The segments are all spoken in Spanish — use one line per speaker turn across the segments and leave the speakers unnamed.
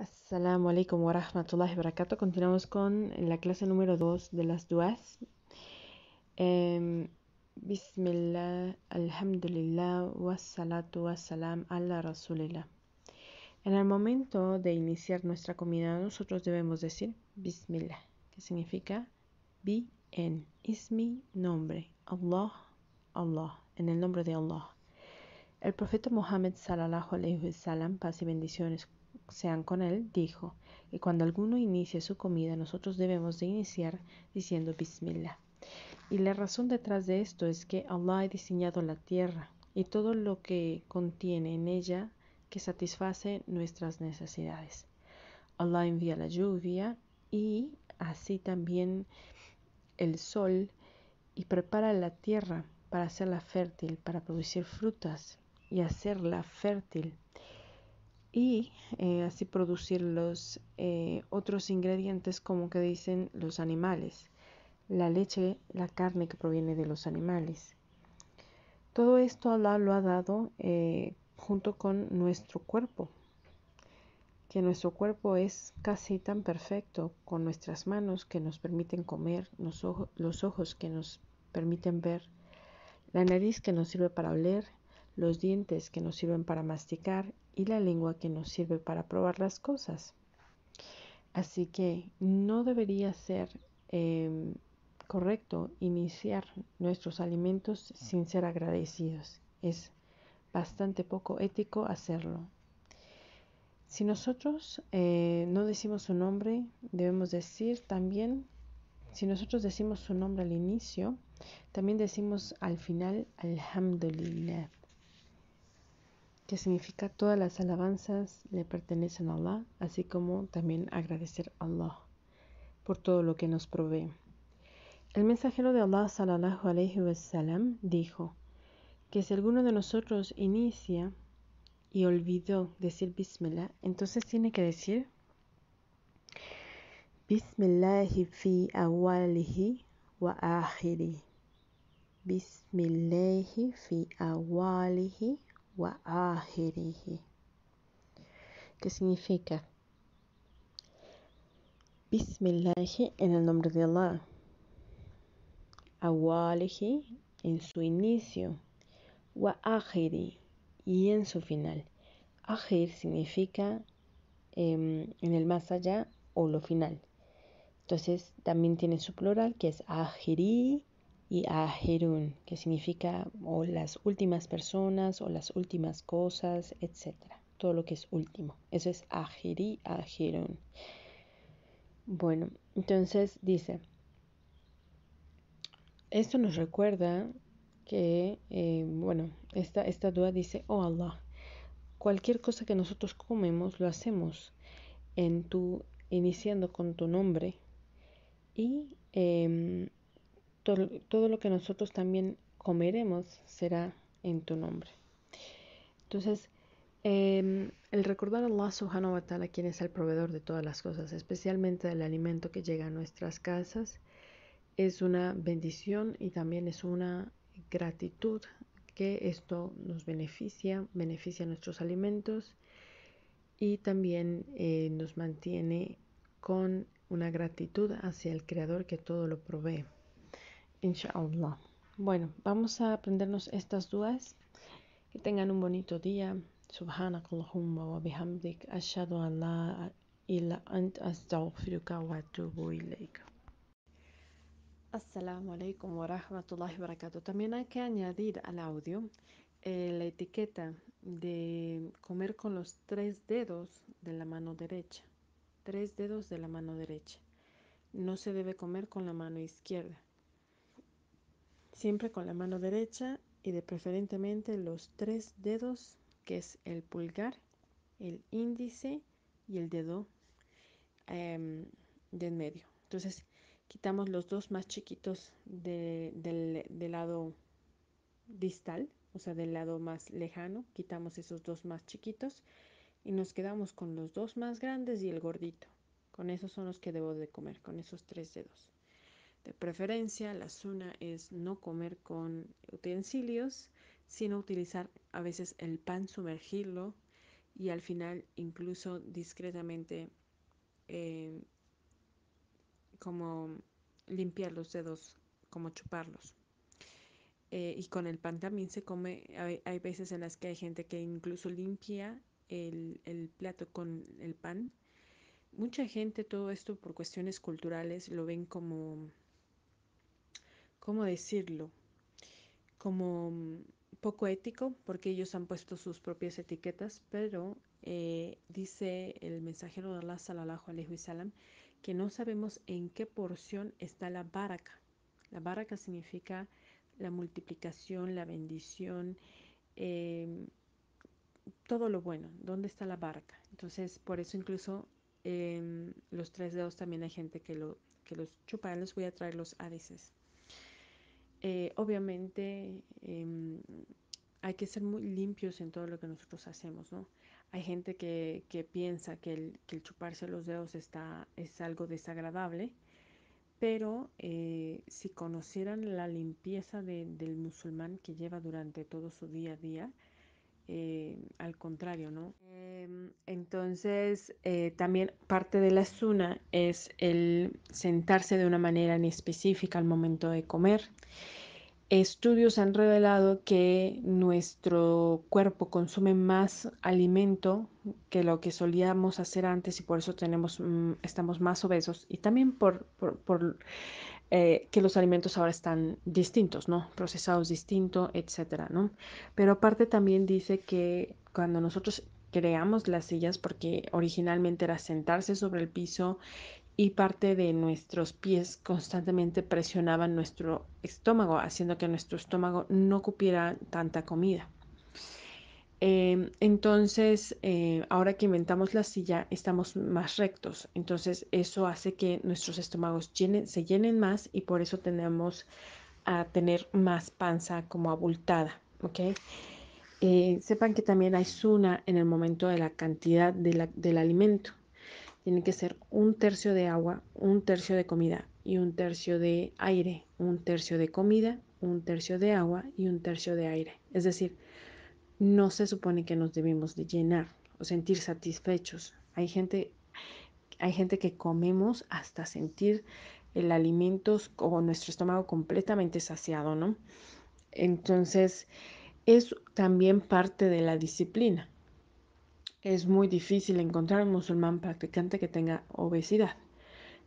Assalamu alaikum wa rahmatullahi wa. Continuamos con la clase número 2 de las duas. Em, Bismillah, alhamdulillah, wassalatu wassalam ala rasulillah. En el momento de iniciar nuestra comida, nosotros debemos decir Bismillah, que significa bi en, es mi nombre, Allah, Allah, en el nombre de Allah. El profeta Muhammad sallallahu alaihi wasallam, paz y bendiciones sean con él, dijo que cuando alguno inicie su comida, nosotros debemos de iniciar diciendo Bismillah. Y la razón detrás de esto es que Allah ha diseñado la tierra y todo lo que contiene en ella que satisface nuestras necesidades. Allah envía la lluvia y así también el sol y prepara la tierra para hacerla fértil, para producir frutas y hacerla fértil y eh, así producir los eh, otros ingredientes como que dicen los animales, la leche, la carne que proviene de los animales. Todo esto Allah lo ha dado eh, junto con nuestro cuerpo, que nuestro cuerpo es casi tan perfecto con nuestras manos que nos permiten comer, los, los ojos que nos permiten ver, la nariz que nos sirve para oler, los dientes que nos sirven para masticar y la lengua que nos sirve para probar las cosas. Así que no debería ser em, correcto iniciar nuestros alimentos sin ser agradecidos. Es bastante poco ético hacerlo. Si nosotros eh, no decimos su nombre, debemos decir también, si nosotros decimos su nombre al inicio, también decimos al final, Alhamdulillah que significa todas las alabanzas le pertenecen a Allah, así como también agradecer a Allah por todo lo que nos provee. El mensajero de Allah sallallahu alayhi wasallam dijo que si alguno de nosotros inicia y olvidó decir Bismillah, entonces tiene que decir Bismillahi fi awalihi wa akhiri. Bismillahi fi awalihi wa que significa Bismillahi en el nombre de Allah, awalihi en su inicio, wa y en su final. Ahir significa em, en el más allá o lo final. Entonces también tiene su plural que es ahiri y ahirun, que significa o las últimas personas o las últimas cosas, etc. Todo lo que es último. Eso es ahiri, ahirun. Bueno, entonces dice, esto nos recuerda que, eh, bueno, esta, esta dua dice, oh Allah, cualquier cosa que nosotros comemos lo hacemos en tu, iniciando con tu nombre y em, todo, lo que nosotros también comeremos será en tu nombre. Entonces, em, el recordar a Allah subhanahu wa ta'ala, quien es el proveedor de todas las cosas, especialmente del alimento que llega a nuestras casas, es una bendición y también es una gratitud que esto nos beneficia, beneficia nuestros alimentos y también eh, nos mantiene con una gratitud hacia el Creador que todo lo provee. Inshallah. Bueno, vamos a aprendernos estas dudas. Que tengan un bonito día. Subhanakallahumma wa bihamdik. Ashadu an la illa ant astaghfiruka wa atubu ilayka. Assalamu alaikum wa rahmatullahi wa barakatuh. También hay que añadir al audio eh, la etiqueta de comer con los tres dedos de la mano derecha. Tres dedos de la mano derecha. No se debe comer con la mano izquierda siempre con la mano derecha y de preferentemente los tres dedos que es el pulgar, el índice y el dedo em, de en medio. Entonces quitamos los dos más chiquitos del, del lado distal, o sea, del lado más lejano, quitamos esos dos más chiquitos y nos quedamos con los dos más grandes y el gordito. Con esos son los que debo de comer, con esos tres dedos. De preferencia, la zona es no comer con utensilios, sino utilizar a veces el pan, sumergirlo y al final incluso discretamente eh, como limpiar los dedos, como chuparlos. Eh, y con el pan también se come, hay, veces en las que hay gente que incluso limpia el, el plato con el pan. Mucha gente todo esto por cuestiones culturales lo ven como, ¿cómo decirlo? Como poco ético porque ellos han puesto sus propias etiquetas, pero eh, dice el mensajero de Allah alaihi wasallam que no sabemos en qué porción está la baraka. La baraka significa la multiplicación, la bendición, em, todo lo bueno. ¿Dónde está la baraka? Entonces, por eso incluso em, los tres dedos también hay gente que, lo, que los chupa. Les voy a traer los hadices. Eh, obviamente em, hay que ser muy limpios en todo lo que nosotros hacemos, ¿no? Hay gente que, piensa que el, chuparse los dedos está, es algo desagradable, pero eh, si conocieran la limpieza del musulmán que lleva durante todo su día a día, eh, al contrario, ¿no? Em, entonces, también parte de la suna es el sentarse de una manera en específica al momento de comer. Estudios han revelado que nuestro cuerpo consume más alimento que lo que solíamos hacer antes y por eso tenemos, mm, estamos más obesos y también por, eh, que los alimentos ahora están distintos, ¿no? Procesados distintos, etcétera, ¿no? Pero aparte también dice que cuando nosotros creamos las sillas, porque originalmente era sentarse sobre el piso y parte de nuestros pies constantemente presionaban nuestro estómago, haciendo que nuestro estómago no cupiera tanta comida. Em, entonces, eh, ahora que inventamos la silla, estamos más rectos. Entonces, eso hace que nuestros estómagos se llenen más y por eso tenemos a tener más panza como abultada. Eh, sepan que también hay suna en el momento de la cantidad del alimento tiene que ser un tercio de agua, un tercio de comida y un tercio de aire, un tercio de comida, un tercio de agua y un tercio de aire. Es decir, no se supone que nos debemos de llenar o sentir satisfechos. Hay gente, hay gente que comemos hasta sentir el alimento o nuestro estómago completamente saciado, ¿no? Entonces, es también parte de la disciplina es muy difícil encontrar un musulmán practicante que tenga obesidad,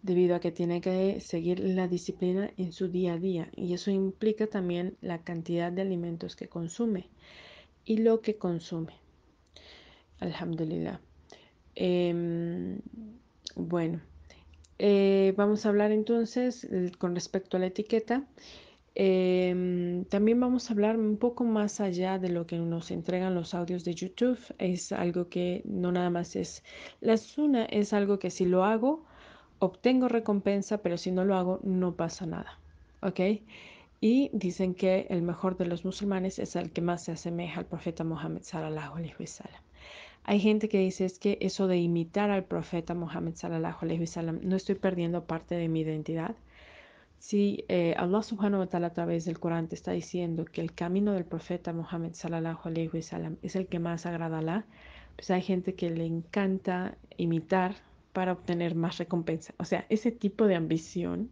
debido a que tiene que seguir la disciplina en su día a día y eso implica también la cantidad de alimentos que consume y lo que consume. Alhamdulillah. Em, bueno, eh, vamos a hablar entonces con respecto a la etiqueta. Em, también vamos a hablar un poco más allá de lo que nos entregan los audios de YouTube. Es algo que no nada más es la suna, es algo que si lo hago, obtengo recompensa, pero si no lo hago, no pasa nada. ¿Ok? Y dicen que el mejor de los musulmanes es el que más se asemeja al profeta Mohammed sallallahu alaihi wasallam. Hay gente que dice es que eso de imitar al profeta Mohammed sallallahu alaihi wasallam no estoy perdiendo parte de mi identidad si eh, Allah subhanahu wa ta'ala a través del Corán está diciendo que el camino del profeta Muhammad sallallahu alayhi wa sallam es el que más agrada a Allah, pues hay gente que le encanta imitar para obtener más recompensa. O sea, ese tipo de ambición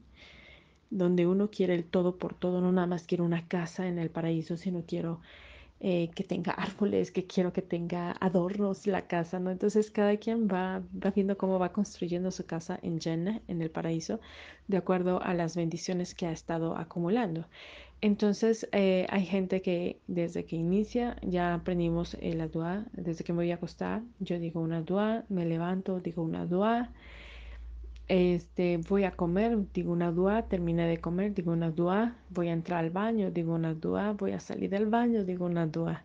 donde uno quiere el todo por todo, no nada más quiero una casa en el paraíso, sino quiero eh, que tenga árboles, que quiero que tenga adornos la casa, ¿no? Entonces cada quien va, va viendo cómo va construyendo su casa en Jannah, en el paraíso, de acuerdo a las bendiciones que ha estado acumulando. Entonces eh, hay gente que desde que inicia ya aprendimos la dua, desde que me voy a acostar, yo digo una dua, me levanto, digo una dua, este, voy a comer, digo una dua, terminé de comer, digo una dua, voy a entrar al baño, digo una dua, voy a salir del baño, digo una dua.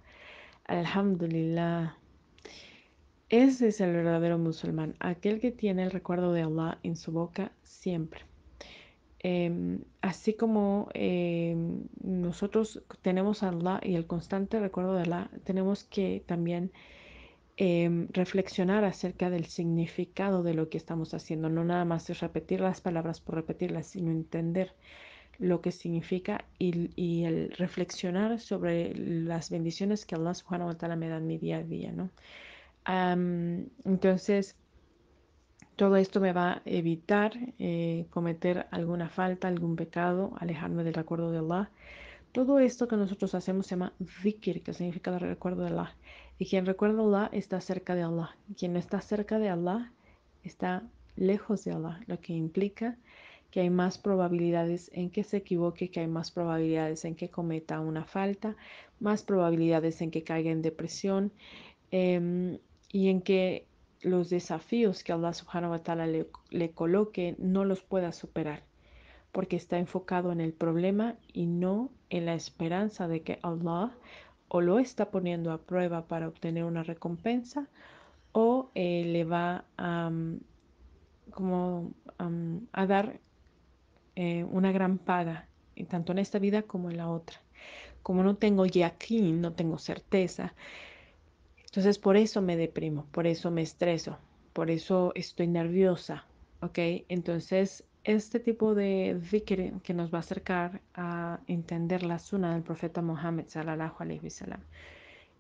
Alhamdulillah. Ese es el verdadero musulmán, aquel que tiene el recuerdo de Allah en su boca siempre. Em, así como em, nosotros tenemos Allah y el constante recuerdo de Allah, tenemos que también Em, reflexionar acerca del significado de lo que estamos haciendo. No nada más es repetir las palabras por repetirlas, sino entender lo que significa y, el reflexionar sobre las bendiciones que Allah subhanahu wa ta'ala me da en mi día a día, ¿no? entonces, todo esto me va a evitar eh, cometer alguna falta, algún pecado, alejarme del recuerdo de Allah. Todo esto que nosotros hacemos se llama zikr, que significa el recuerdo de Allah. Y quien recuerda a Allah está cerca de Allah. Quien no está cerca de Allah está lejos de Allah, lo que implica que hay más probabilidades en que se equivoque, que hay más probabilidades en que cometa una falta, más probabilidades en que caiga en depresión em, y en que los desafíos que Allah subhanahu wa ta'ala le, le coloque no los pueda superar, porque está enfocado en el problema y no en la esperanza de que Allah o lo está poniendo a prueba para obtener una recompensa o eh, le va a, como, a dar eh, una gran paga, tanto en esta vida como en la otra. Como no tengo aquí, no tengo certeza, entonces por eso me deprimo, por eso me estreso, por eso estoy nerviosa, ¿ok? Entonces este tipo de zikr que nos va a acercar a entender la suna del profeta Mohammed sallallahu alaihi wasallam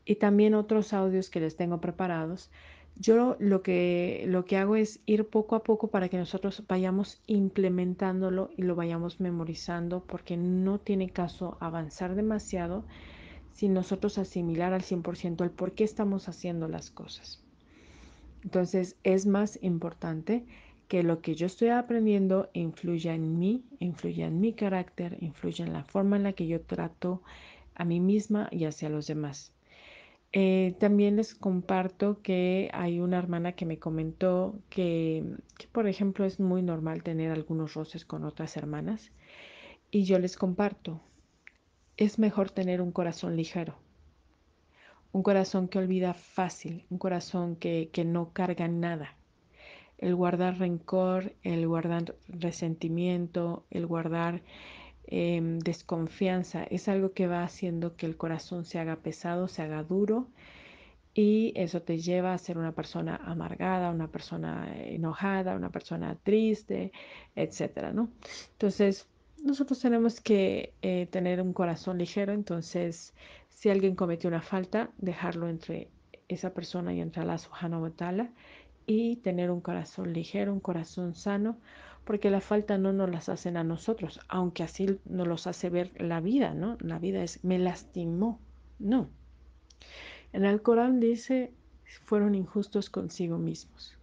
y también otros audios que les tengo preparados yo lo que, lo que hago es ir poco a poco para que nosotros vayamos implementándolo y lo vayamos memorizando porque no tiene caso avanzar demasiado sin nosotros asimilar al 100% el por qué estamos haciendo las cosas. Entonces es más importante que lo que yo estoy aprendiendo influya en mí, influya en mi carácter, influya en la forma en la que yo trato a mí misma y hacia los demás. Eh, también les comparto que hay una hermana que me comentó que, por ejemplo, es muy normal tener algunos roces con otras hermanas. Y yo les comparto, es mejor tener un corazón ligero, un corazón que olvida fácil, un corazón que, que no carga nada. El guardar rencor, el guardar resentimiento, el guardar Em, desconfianza, es algo que va haciendo que el corazón se haga pesado, se haga duro y eso te lleva a ser una persona amargada, una persona enojada, una persona triste, etcétera, ¿no? Entonces, nosotros tenemos que eh, tener un corazón ligero, entonces, si alguien cometió una falta, dejarlo entre esa persona y entre Allah subhanahu wa ta'ala y tener un corazón ligero, un corazón sano, porque la falta no nos las hacen a nosotros, aunque así nos los hace ver la vida, ¿no? La vida es, me lastimó, no. En el Corán dice, fueron injustos consigo mismos.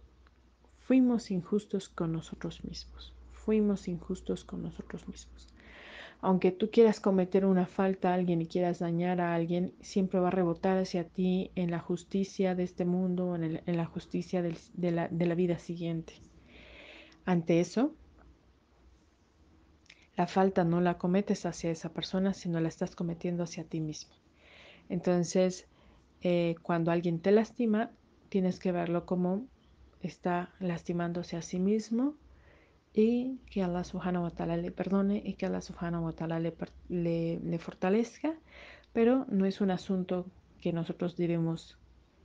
Fuimos injustos con nosotros mismos. Fuimos injustos con nosotros mismos. Aunque tú quieras cometer una falta a alguien y quieras dañar a alguien, siempre va a rebotar hacia ti en la justicia de este mundo, en, en la justicia de, la, vida siguiente. Ante eso, la falta no la cometes hacia esa persona, sino la estás cometiendo hacia ti mismo. Entonces, eh, cuando alguien te lastima, tienes que verlo como está lastimándose a sí mismo y que Allah subhanahu wa ta'ala le perdone y que Allah subhanahu wa ta'ala le, le, fortalezca, pero no es un asunto que nosotros debemos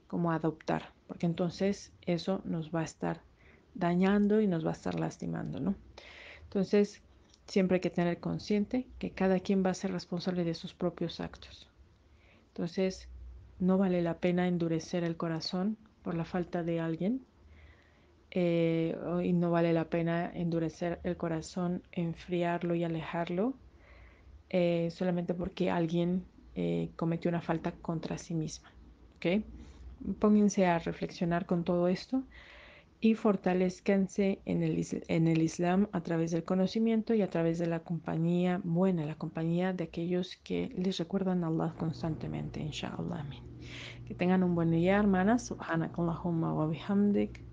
como adoptar, porque entonces eso nos va a estar dañando y nos va a estar lastimando, ¿no? Entonces, siempre hay que tener consciente que cada quien va a ser responsable de sus propios actos. Entonces, no vale la pena endurecer el corazón por la falta de alguien eh, y no vale la pena endurecer el corazón, enfriarlo y alejarlo eh, solamente porque alguien eh, cometió una falta contra sí misma. ¿okay? Pónganse a reflexionar con todo esto y fortalezcanse en el, en el Islam a través del conocimiento y a través de la compañía buena, la compañía de aquellos que les recuerdan a Allah constantemente, inshallah. Que tengan un buen día, hermanas. Subhanakallahumma wa bihamdik.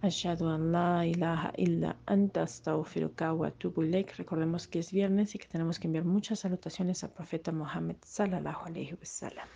Ashadu an la ilaha illa anta astaghfiruka wa atubu Recordemos que es viernes y que tenemos que enviar muchas salutaciones al profeta Muhammad sallallahu alaihi wasallam.